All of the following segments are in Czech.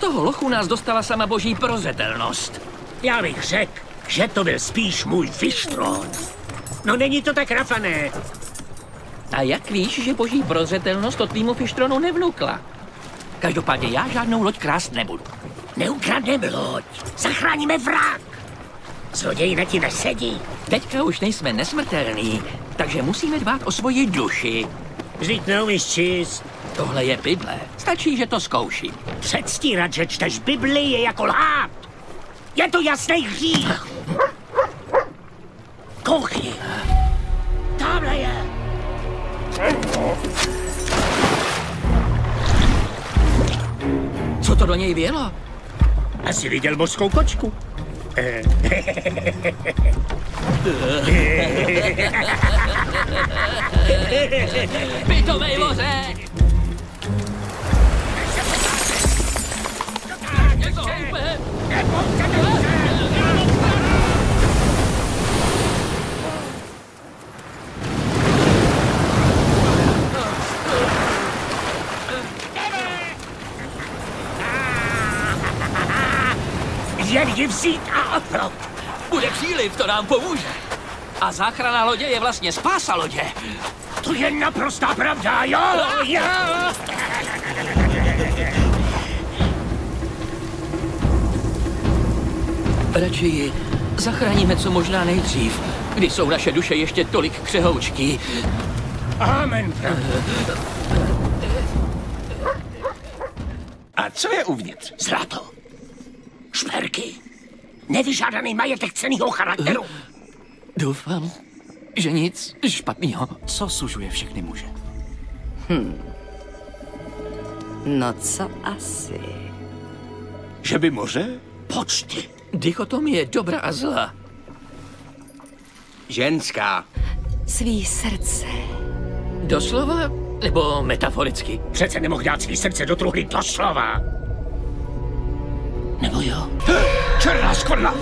toho lochu nás dostala sama boží prozřetelnost. Já bych řekl, že to byl spíš můj fištron. No není to tak rafané. A jak víš, že boží prozřetelnost to tvýmu fištronu nevnukla? Každopádně já žádnou loď krást nebudu. Neukradneme loď, zachráníme vrak. Zloděj na ti nesedí. Teďka už nejsme nesmrtelní, takže musíme dbát o svoji duši. Vždyť neumíš číst. Tohle je Bible. Stačí, že to zkouším. Předstírat, že čteš Bibli, je jako lhát. Je to jasný hřích. Kouchy. Tamhle je. Co to do něj vělo? Asi viděl mořskou kočku. Pitomej voře! Je to hloupé! Jen ji vzít a oprot. Bude příliv, to nám pomůže. A záchrana lodě je vlastně spása lodě. To je naprostá pravda, jo, jo. Radši zachráníme co možná nejdřív, kdy jsou naše duše ještě tolik křehoučky. Amen. A co je uvnitř? Zlato. Šperky. Nevyžádaný majetek cenného charakteru. Doufám, že nic špatného. Co sužuje všechny muže? No co asi? Že by moře? Počty. Dichotomie dobra a zla. Ženská. Svý srdce. Doslova nebo metaforicky? Přece nemohl dát svý srdce do truhly doslova. Nebo jo? Černá skodla.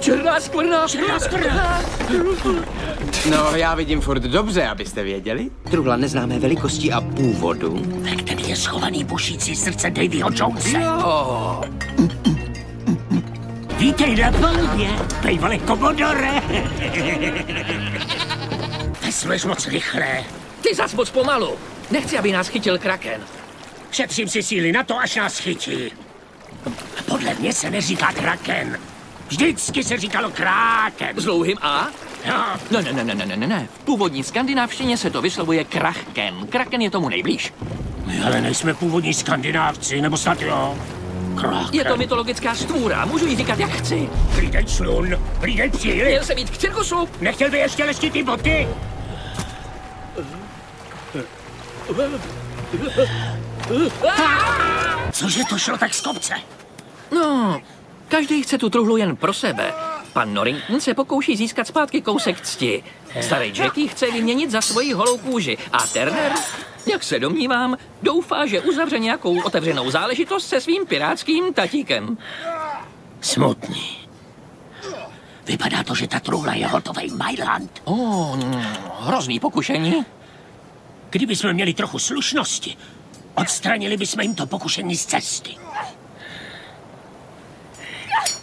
Černá skvrna! Černá skvrna. No, já vidím furt dobře, abyste věděli. Truhla neznámé velikosti a původu. Ve kterém je schovaný bušící srdce Davyho Jonese. Jo. Vítej na palubě, bejvale komodore. Vesluješ moc rychle. Ty zas moc pomalu. Nechci, aby nás chytil kraken. Šetřím si síly na to, až nás chytí. Podle mě se neříká kraken. Vždycky se říkalo kráken. S dlouhým A? No, Ne, ne, ne, ne, ne, ne. V původní skandinávštině se to vyslovuje krachken. Kraken je tomu nejblíž. my ale nejsme původní skandinávci, nebo snad jo? Kraken. Je to mytologická stvůra, můžu jí říkat, jak chci. Prýdej člun, prýdej příli. Měl se být k cirkusu. Nechtěl by ještě leštit ty boty? Cože to šlo tak z kopce? No, každý chce tu truhlu jen pro sebe. Pan Norrington se pokouší získat zpátky kousek cti. Starý Jackie chce vyměnit za svoji holou kůži. A Turner, jak se domnívám, doufá, že uzavře nějakou otevřenou záležitost se svým pirátským tatíkem. Smutný. Vypadá to, že ta truhla je hotový Mailand. O, oh, hrozný pokušení. Kdybychom měli trochu slušnosti, odstranili bychom jim to pokušení z cesty.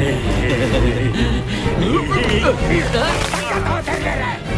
ありがとうございます。